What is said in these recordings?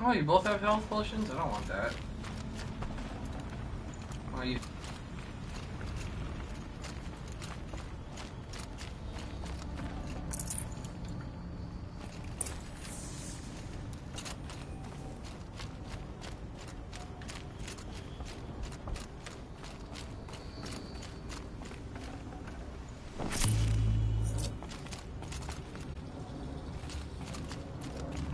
Oh, you both have health potions? I don't want that. Oh, you.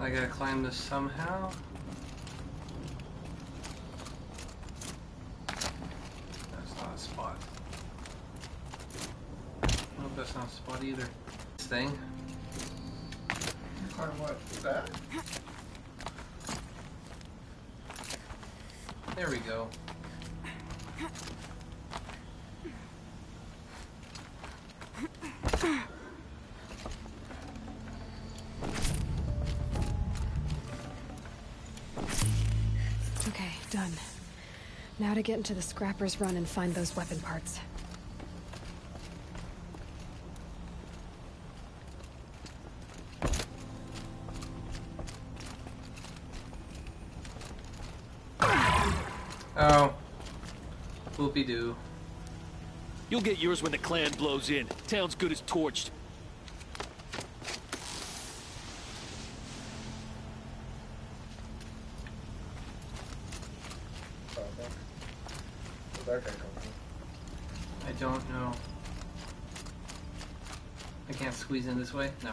I gotta climb this somehow. That's not a spot. Nope, that's not a spot either. This thing. Climb what? That? There we go. Now to get into the scrapper's run and find those weapon parts. Oh. Whoopie doo. You'll get yours when the clan blows in. Town's good as torched. Oh, okay. Where'd that guy come from? I don't know. I can't squeeze in this way? No.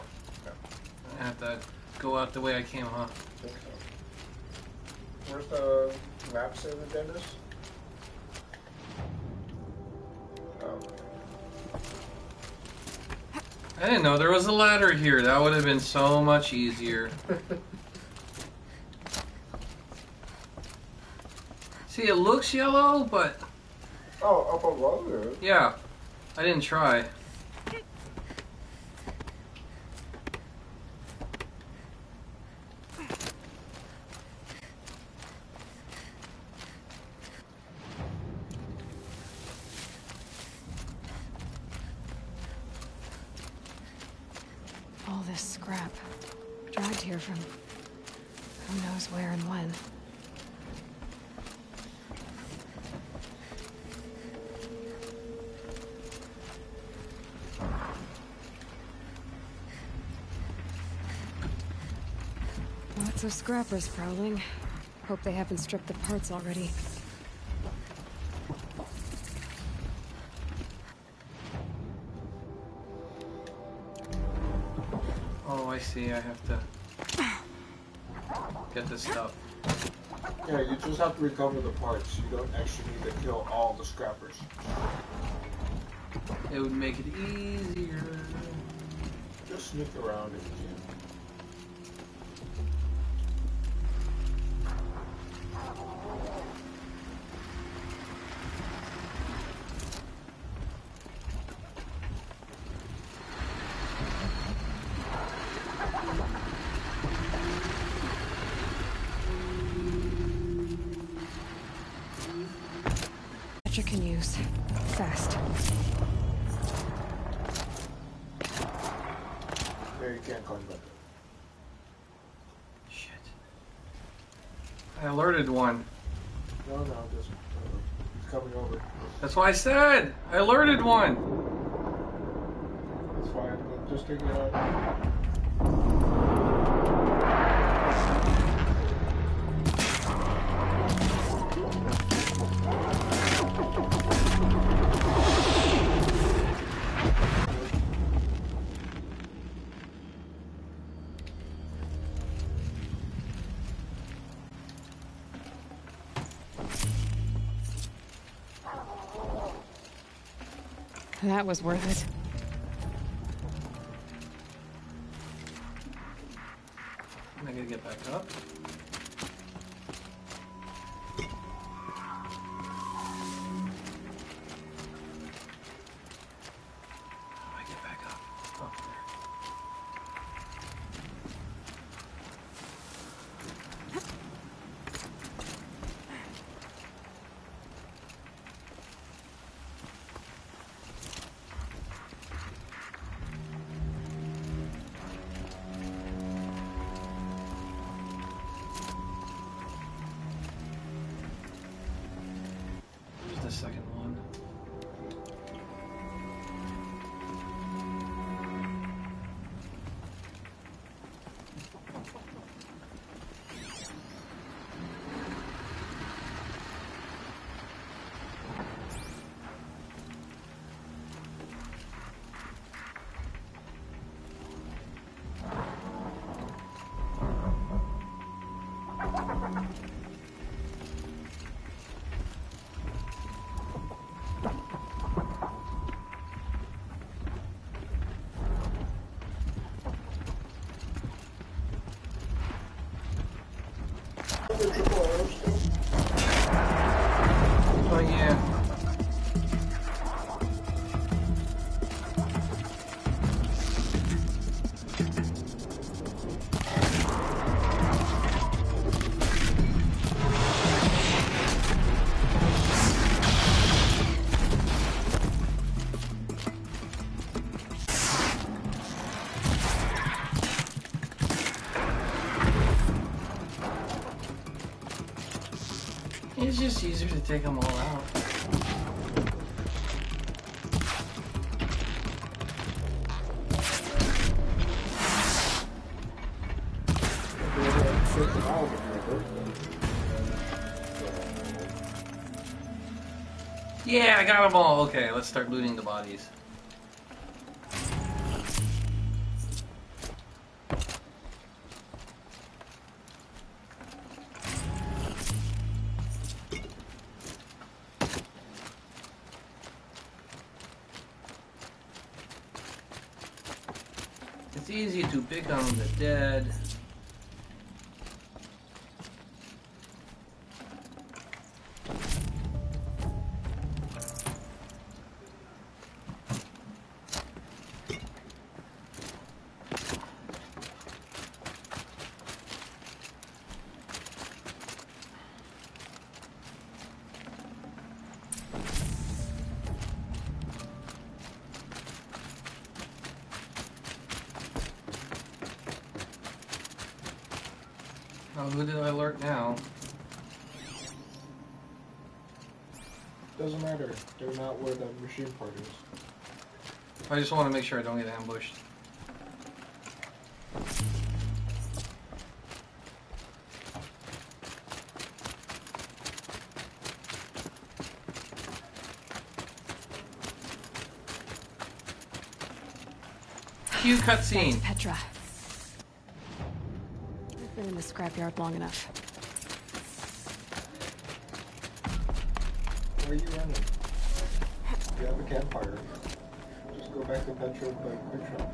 I have to go out the way I came, huh? I think so. Where's the map say the den is? Oh. I didn't know there was a ladder here. That would have been so much easier. See, it looks yellow, but oh, up above it. yeah, I didn't try. All this scrap. Dragged here from... who knows where and when. Lots of scrappers prowling. Hope they haven't stripped the parts already. Oh, I see. I have to get this stuff. Yeah, you just have to recover the parts. You don't actually need to kill all the scrappers. It would make it easier. Just sneak around if you can. That you can use. Fast. There, you can't climb back. Shit. I alerted one. No, no, just uh, he's coming over. That's why I said I alerted one. That's fine. but Just take it out. That was worth it. Easier to take them all out. Yeah, I got them all. Okay, let's start looting the bodies. It's easy to pick on the dead. Oh, who did I alert now? Doesn't matter. They're not where the machine part is. I just want to make sure I don't get ambushed. Cue cutscene. Petra. Scrapyard long enough. Where are you running? You have a campfire. Just go back to Petra by Quick Shop.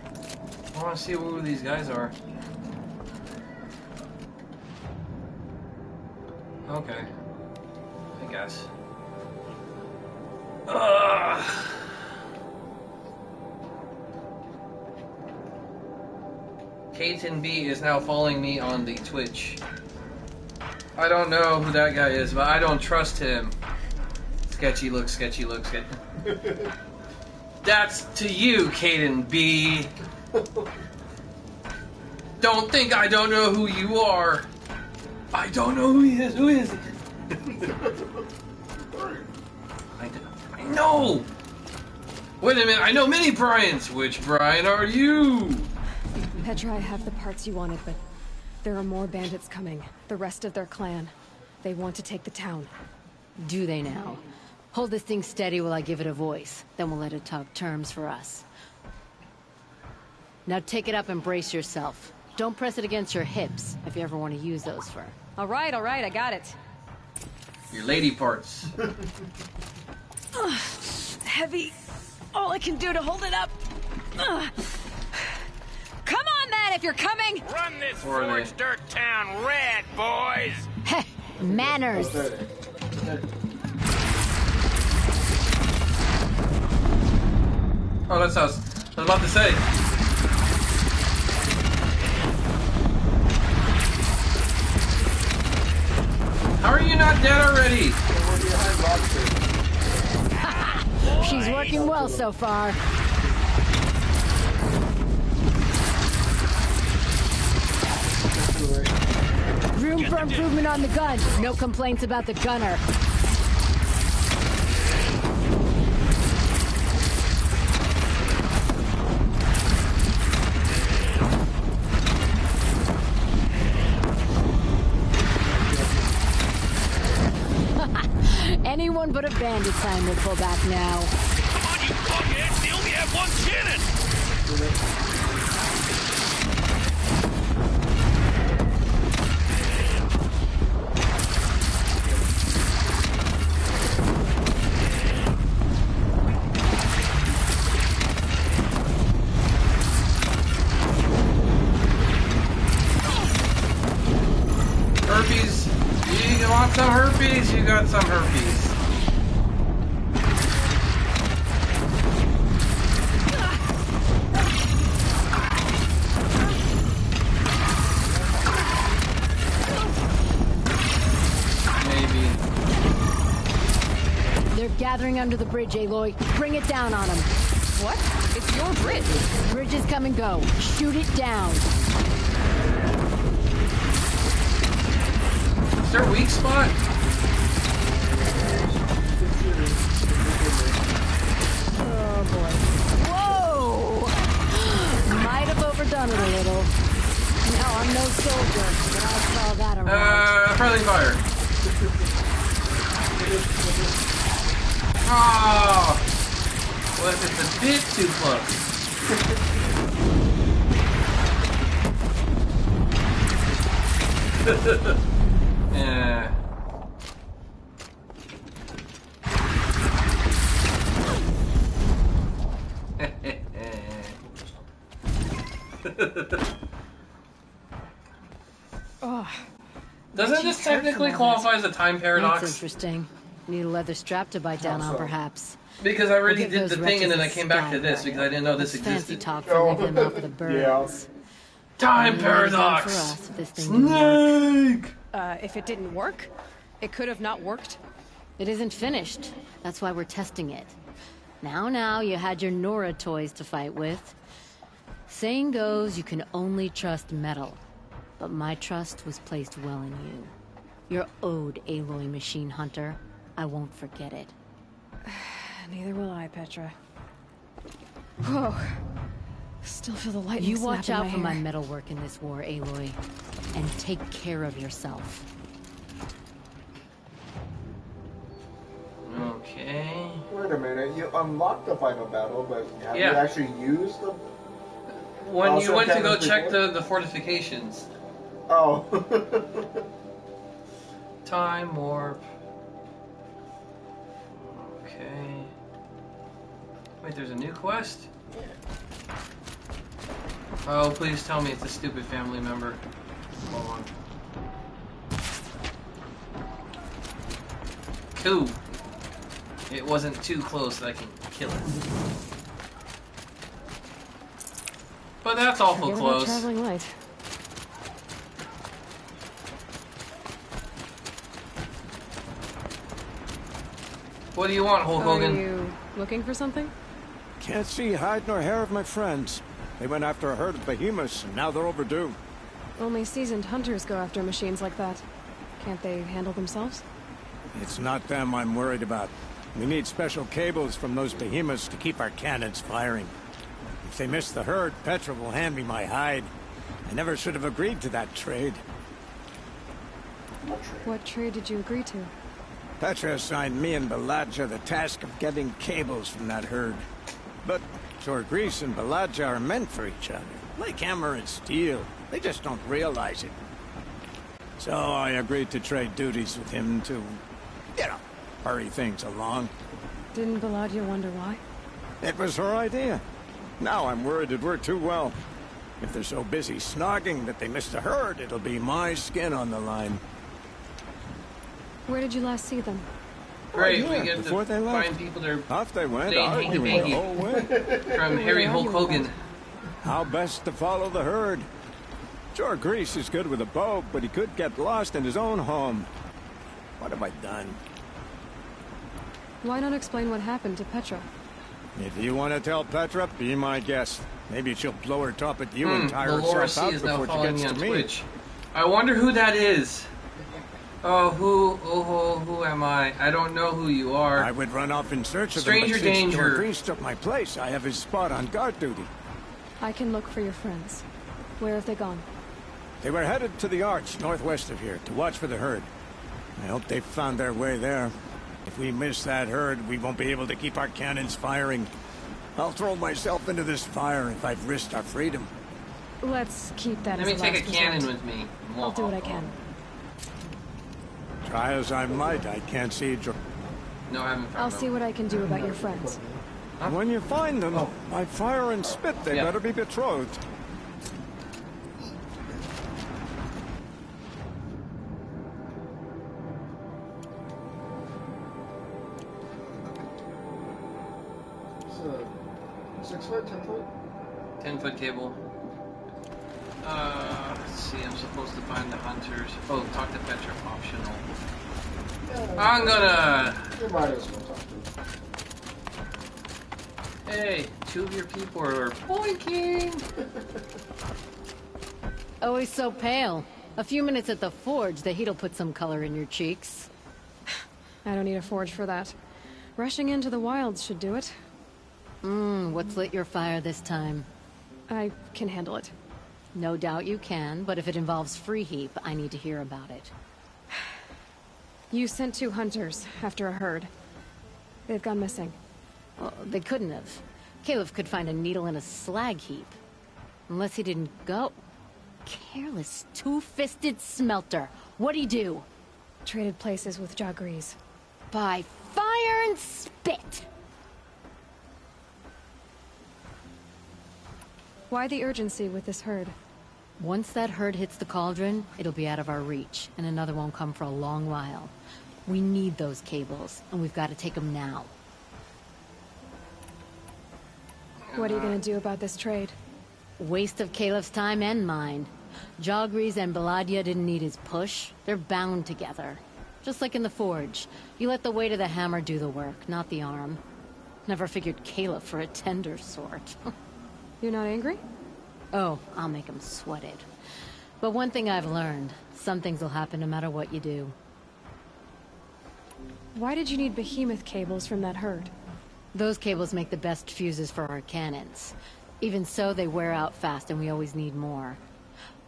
I want to see who these guys are. Okay. I guess. K10B is now following me on the Twitch. I don't know who that guy is, but I don't trust him. Sketchy look, sketchy look, sketchy. That's to you, Caden B. Don't think I don't know who you are. I don't know who he is. Who is he? I, I know. Wait a minute. I know many Brian's. Which Brian are you? Petra, I have the parts you wanted, but there are more bandits coming. The rest of their clan. They want to take the town. Do they now? Hold this thing steady while I give it a voice. Then we'll let it talk terms for us. Now take it up and brace yourself. Don't press it against your hips if you ever want to use those for... All right, all right, I got it. Your lady parts. Heavy. All I can do to hold it up. Ugh. Come on, then, if you're coming. Run this Or forged dirt town red, boys! Heh, manners! Oh, that's us. I was, about to say. How are you not dead already? We're behind Lobster. She's working well so far. Room for improvement on the gun. No complaints about the gunner. Anyone but a bandit sign will pull back now. Want some herpes? You got some herpes. Maybe. They're gathering under the bridge, Aloy. Bring it down on them. What? It's your bridge. Bridges come and go. Shoot it down. A weak spot? Oh boy. Whoa! Might have overdone it a little. Now I'm no soldier, but I saw that around. Uh, friendly fire. Oh! What if it's a bit too close? yeah. Oh, Doesn't this technically qualify as a time That's paradox? interesting. Need a leather strap to bite down How on, perhaps. Because I already We'll did the thing and then I came back to this because. I didn't know this That's fancy existed. talk for living them off of the birds. Time Only done for paradox! us this thing. Snake! Uh, if it didn't work, it could have not worked. It isn't finished. That's why we're testing it. Now, now, you had your Nora toys to fight with. Saying goes, you can only trust metal. But my trust was placed well in you. You're owed, Aloy Machine Hunter. I won't forget it. Neither will I, Petra. Whoa. Still feel the lightning You watch out my for my hair. metal work in this war, Aloy. And take care of yourself. Okay. Wait a minute, you unlocked the final battle, but have Yeah. you actually used the... When oh, you went to go cannons check the, the fortifications. Oh. Time warp. Okay. Wait, there's a new quest? Oh, please tell me it's a stupid family member. Hold on. Two. It wasn't too close that I can kill it. But that's awful Forget about close. traveling light. What do you want, Hulk Hogan? Are you looking for something? Can't see hide nor hair of my friends. They went after a herd of behemoths, and now they're overdue. Only seasoned hunters go after machines like that. Can't they handle themselves? It's not them I'm worried about. We need special cables from those behemoths to keep our cannons firing. If they miss the herd, Petra will hand me my hide. I never should have agreed to that trade. What trade did you agree to? Petra assigned me and Baladia the task of getting cables from that herd. But Torgrees and Baladia are meant for each other, like hammer and steel. They just don't realize it. So I agreed to trade duties with him to, you know, hurry things along. Didn't Baladia wonder why? It was her idea. Now I'm worried it worked too well. If they're so busy snogging that they missed the herd, it'll be my skin on the line. Where did you last see them? Great, yeah, we get to before they left. find people that are Off they went, They hanky-panky. the whole way. from Harry are Hulk Hogan. How best to follow the herd? Sure, Grease is good with a bow, but he could get lost in his own home. What have I done? Why not explain what happened to Petra? If you want to tell Petra, be my guest. Maybe she'll blow her top at you and Hmm, tire herself out before she gets to on me. Twitch. I wonder who that is. Oh, who, oh, who, who am I? I don't know who you are. I would run off in search of Stranger them, but since danger. Grease took my place, I have his spot on guard duty. I can look for your friends. Where have they gone? They were headed to the arch northwest of here to watch for the herd. I hope they found their way there. If we miss that herd, we won't be able to keep our cannons firing. I'll throw myself into this fire if I've risked our freedom. Let's keep that Let as me a take a last cannon resort. with me. I'll do what I can. Try as I might, I can't see. Dr- No, I haven't found I'll them. see what I can do about your friends. When you find them, oh. by fire and spit, they Yeah. better be betrothed. Always so pale. A few minutes at the forge, the heat'll put some color in your cheeks. I don't need a forge for that. Rushing into the wilds should do it. Hmm, what's lit your fire this time? I can handle it. No doubt you can, but if it involves Free Heap, I need to hear about it. You sent two hunters after a herd. They've gone missing. Well, they couldn't have. Caleb could find a needle in a slag heap. Unless he didn't go. Careless, two-fisted smelter. What'd he do? Traded places with Jagrees. By fire and spit! Why the urgency with this herd? Once that herd hits the cauldron, it'll be out of our reach, and another won't come for a long while. We need those cables, and we've got to take them now. What are you gonna do about this trade? Waste of Caleb's time and mine. Jagrees and Baladia didn't need his push. They're bound together. Just like in the Forge. You let the weight of the hammer do the work, not the arm. Never figured Caleb for a tender sort. You're not angry? oh, I'll make him sweat it. But one thing I've learned, some things will happen no matter what you do. Why did you need behemoth cables from that herd? Those cables make the best fuses for our cannons. Even so, they wear out fast and we always need more.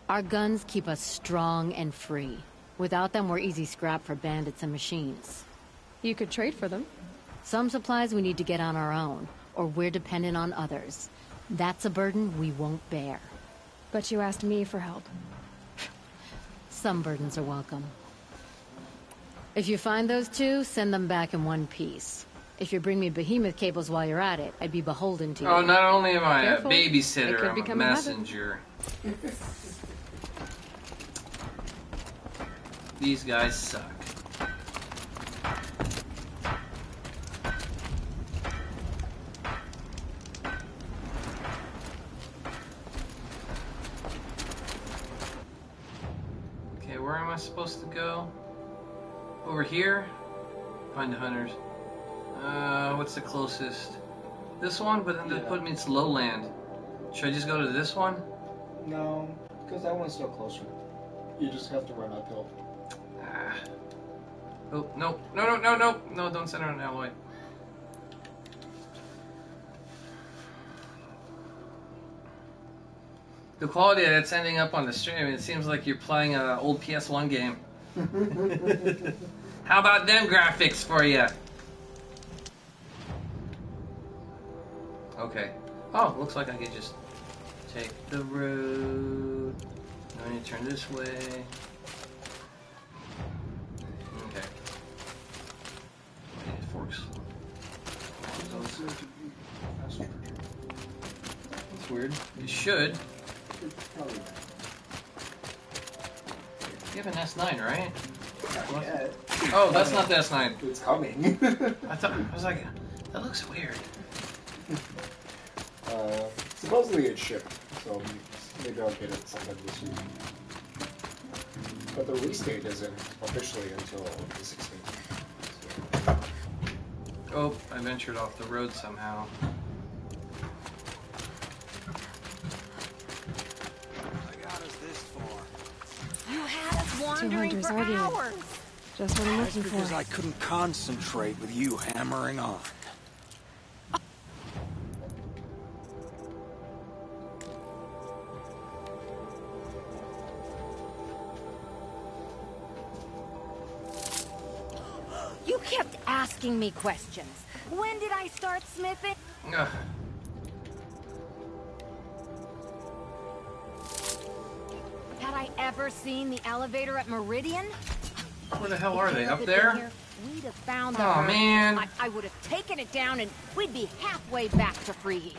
Our guns keep us strong and free. Without them, we're easy scrap for bandits and machines. You could trade for them. Some supplies we need to get on our own, or we're dependent on others. That's a burden we won't bear. But you asked me for help. Some burdens are welcome. If you find those two, send them back in one piece. If you bring me behemoth cables while you're at it, I'd be beholden to oh, you. Oh, not only am I Careful. a babysitter, I'm a become a habit. messenger. These guys suck. Okay, where am I supposed to go? Over here? Find the hunters. Uh, what's the closest? This one, but then they Yeah. put me it's lowland. Should I just go to this one? No, because that one's still closer. You just have to run uphill. Oh no no no no no no! Don't send her on Aloy. The quality that's ending up on the stream, it seems like you're playing an old PS1 game. How about them graphics for you? Okay. Oh, looks like I could just take the road. I need to turn this way. That's weird. You should. You have an S9, right? not yet. Oh, that's not the S9. It's coming. I thought I was like, that looks weird. uh, supposedly it's shipped, so maybe I'll get it sometime this week. But the release date isn't officially until the 16th. Oh, I ventured off the road somehow. Had us Two wandering hunters for hours. Just what I'm That's looking because for. I couldn't concentrate with you hammering on. You kept asking me questions. When did I start smithing? I ever seen the elevator at Meridian? Where the hell are they? Caleb Up there? here, we'd have found the Aw, herd. man. I, I would have taken it down and we'd be halfway back to Free Heap.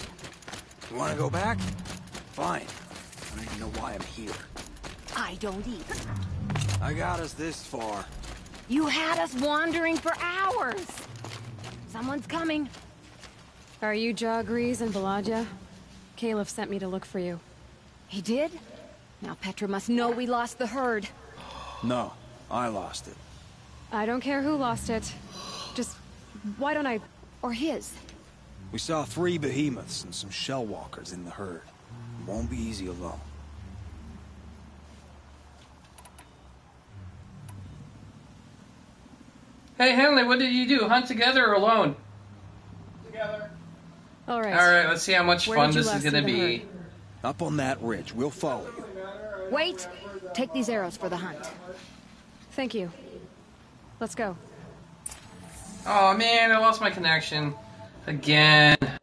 You want to go back? Fine. I don't even know why I'm here. I don't either. I got us this far. You had us wandering for hours. Someone's coming. Are you Jagrees and Baladia? Caleb sent me to look for you. He did? Now Petra must know we lost the herd. No, I lost it. I don't care who lost it. Just, why don't I... or his? We saw three behemoths and some shell walkers in the herd. It won't be easy alone. Hey, Henley, what did you do? Hunt together or alone? Together. All right. All right, let's see how much Where fun this is going to be. Herd? Up on that ridge. We'll follow you. Wait! Take these arrows for the hunt. Thank you. Let's go. Oh man, I lost my connection. Again.